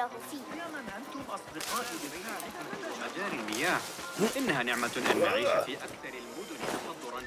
له فيه. أنتم أصدقائي مجاري المياه إنها نعمة أن نعيش في أكثر المدن تحضرا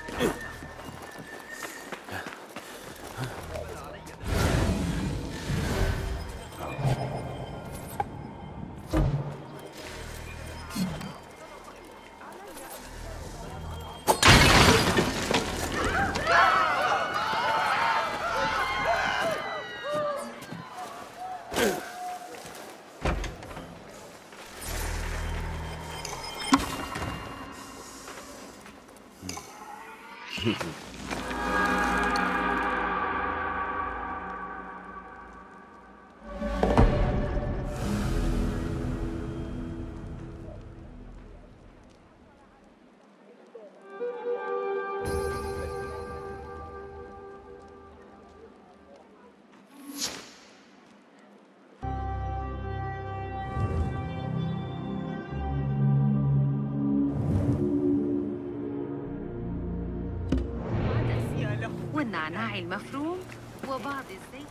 والنعناع المفروم وبعض الزيت.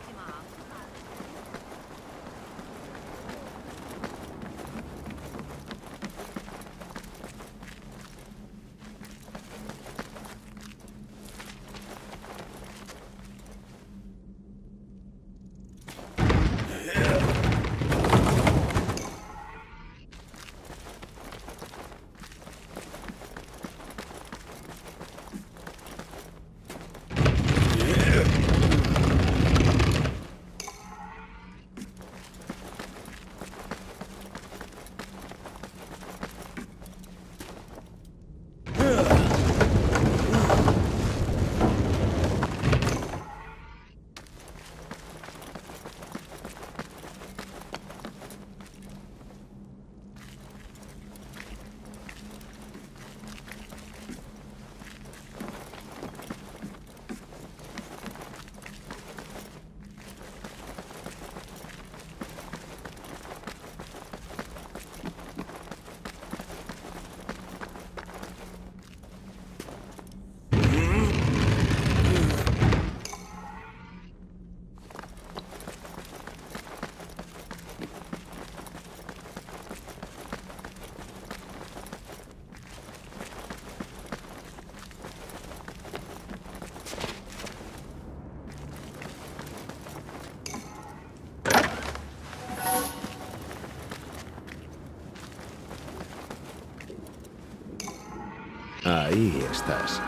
Ahí estás.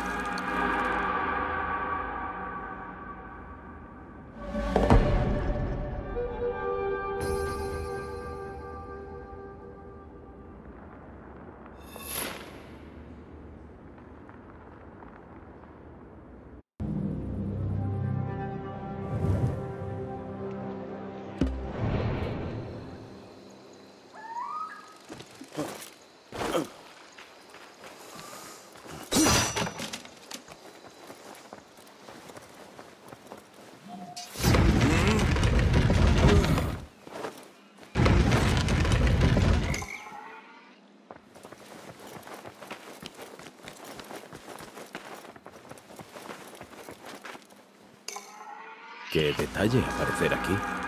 Qué detalle aparecer aquí.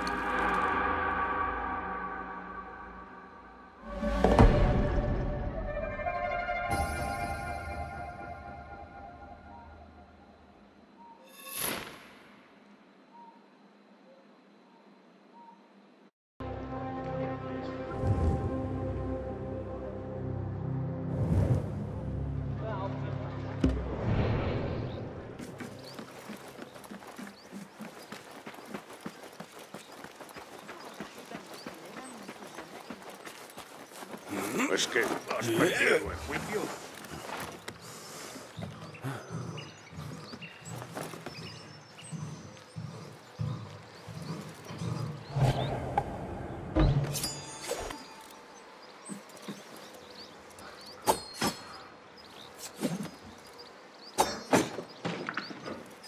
¿Es que has perdido el juicio?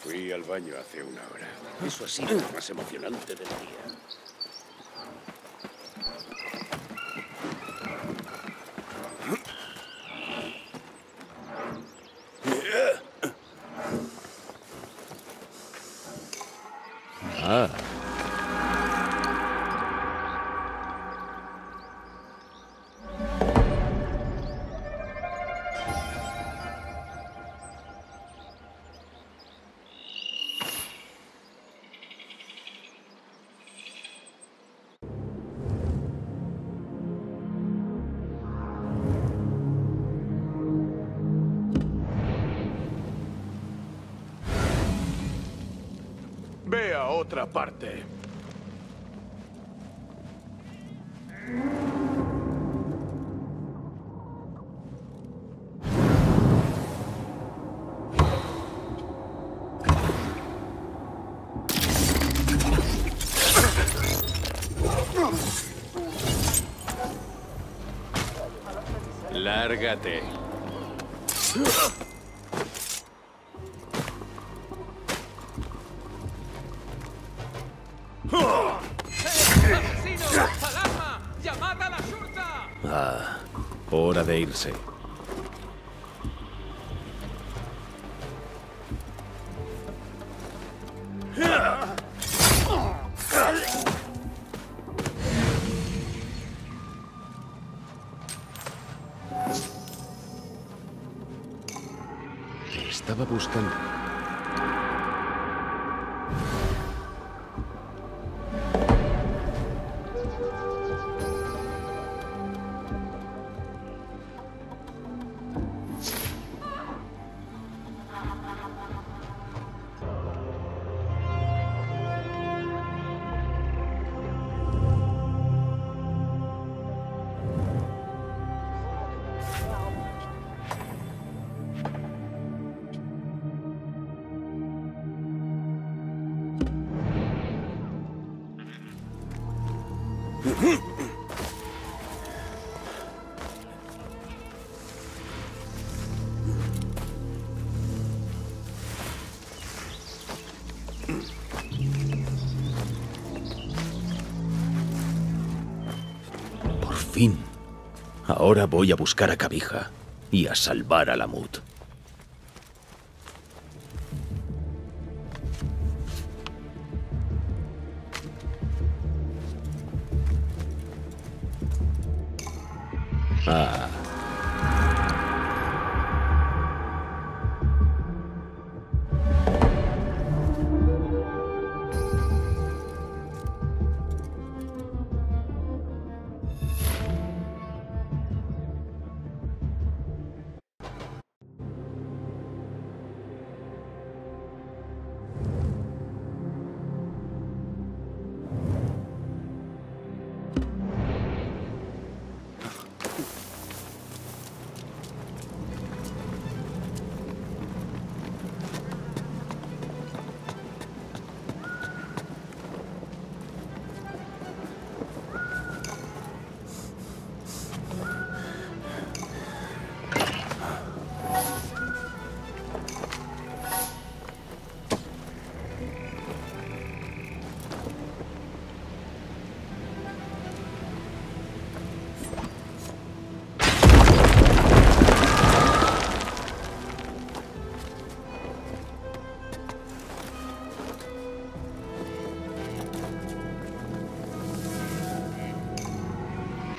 Fui al baño hace una hora. Eso ha sido lo más emocionante del día. Otra parte. Lárgate. De irse. ¿Qué estaba buscando? Por fin. Ahora voy a buscar a Cabija y a salvar a Lamut. Ah.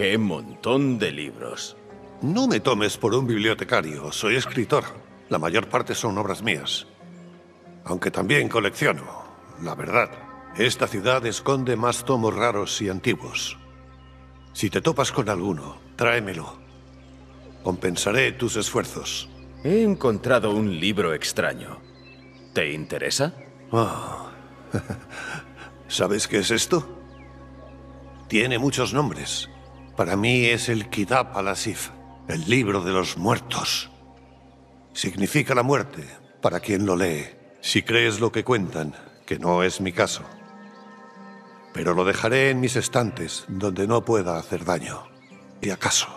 ¡Qué montón de libros! No me tomes por un bibliotecario, soy escritor. La mayor parte son obras mías. Aunque también colecciono, la verdad. Esta ciudad esconde más tomos raros y antiguos. Si te topas con alguno, tráemelo. Compensaré tus esfuerzos. He encontrado un libro extraño. ¿Te interesa? Ah. ¿Sabes qué es esto? Tiene muchos nombres. Para mí es el Kitab al-Asif, el libro de los muertos. Significa la muerte para quien lo lee, si crees lo que cuentan, que no es mi caso. Pero lo dejaré en mis estantes, donde no pueda hacer daño. ¿Y acaso?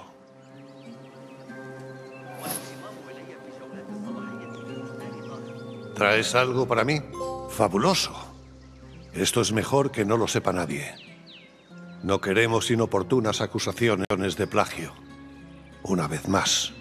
¿Traes algo para mí? Fabuloso. Esto es mejor que no lo sepa nadie. No queremos inoportunas acusaciones de plagio. Una vez más.